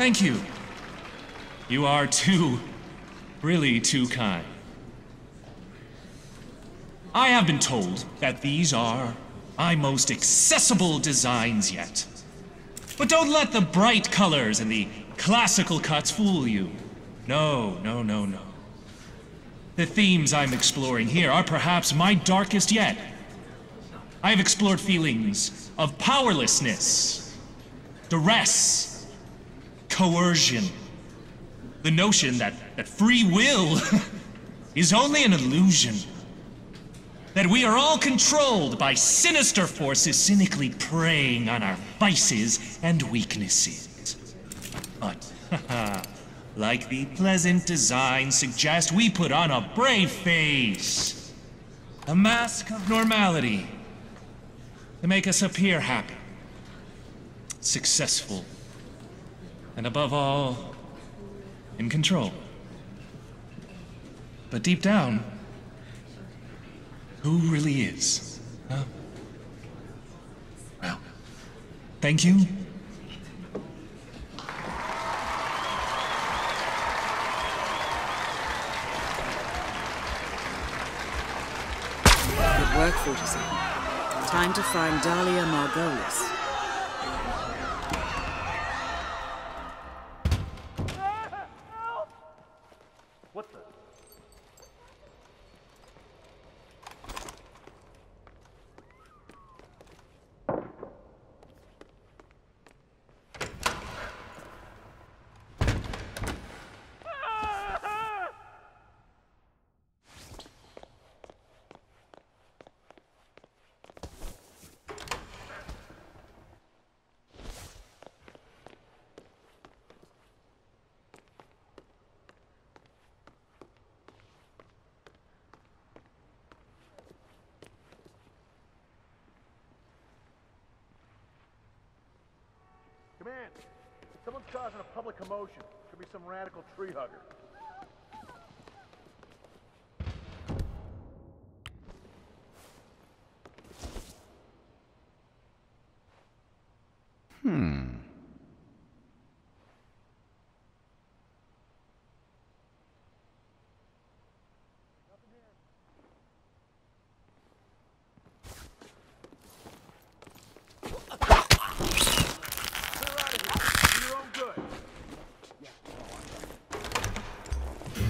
Thank you. You are too, really too kind. I have been told that these are my most accessible designs yet. But don't let the bright colors and the classical cuts fool you. No, no, no, no. The themes I'm exploring here are perhaps my darkest yet. I have explored feelings of powerlessness, duress, coercion. The notion that, that free will is only an illusion. That we are all controlled by sinister forces cynically preying on our vices and weaknesses. But, like the pleasant design suggests, we put on a brave face. A mask of normality. To make us appear happy. Successful. And above all, in control. But deep down, who really is? Huh? Well, thank you. Good work, 47. Time to find Dalia Margolis. Causing a public commotion. Could be some radical tree hugger. Clear out of here. For your own good.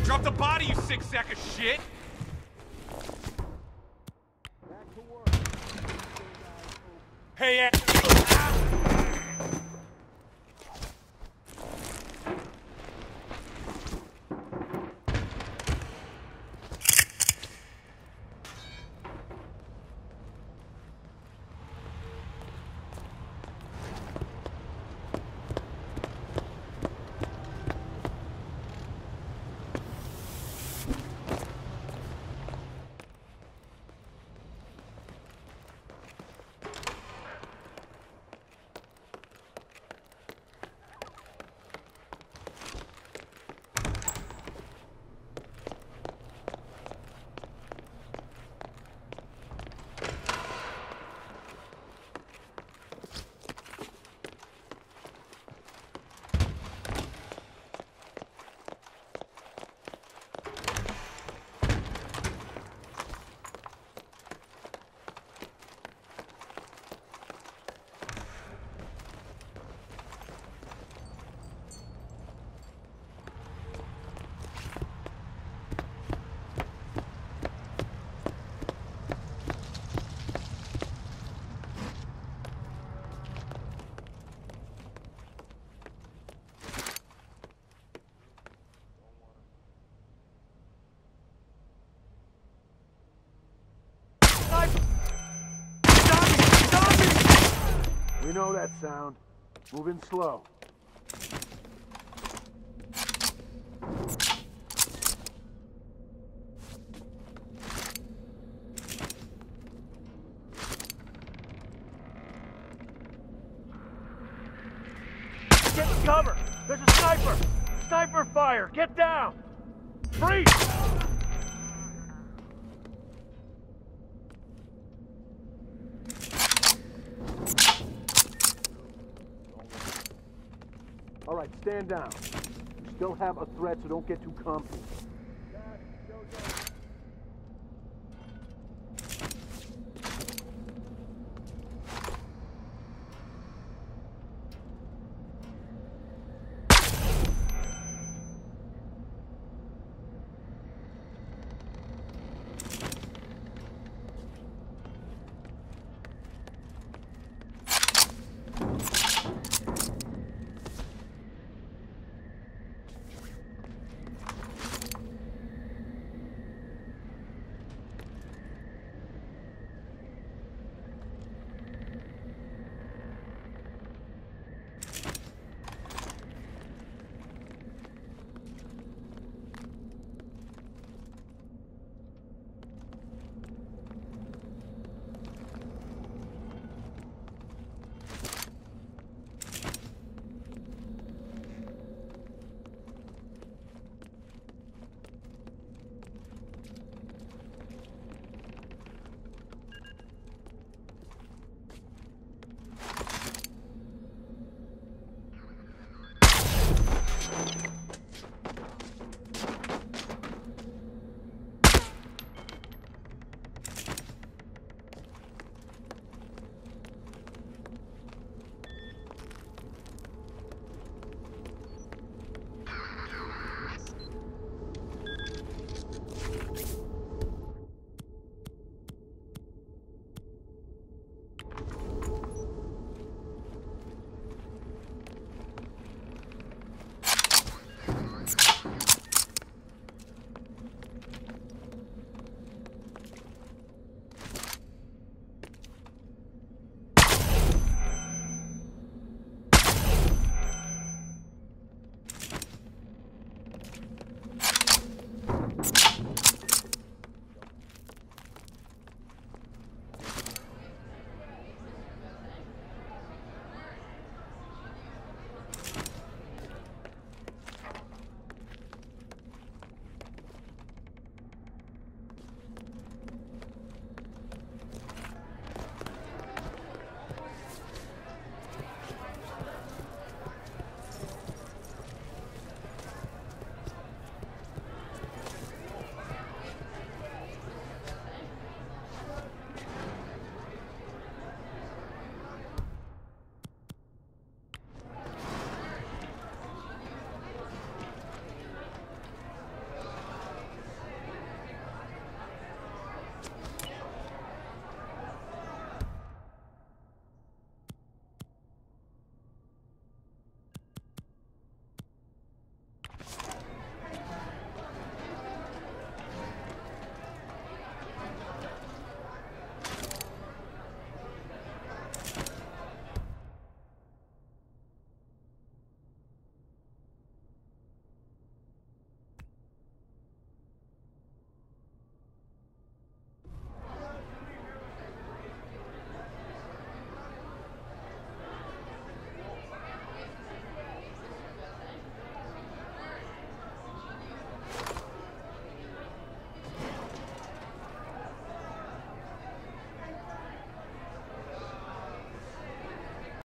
Drop the body, you sick sack of shit! Hey, We know that sound. Moving slow. Get cover! There's a sniper! Sniper fire! Get down! Freeze! All right, stand down. You still have a threat, so don't get too comfy.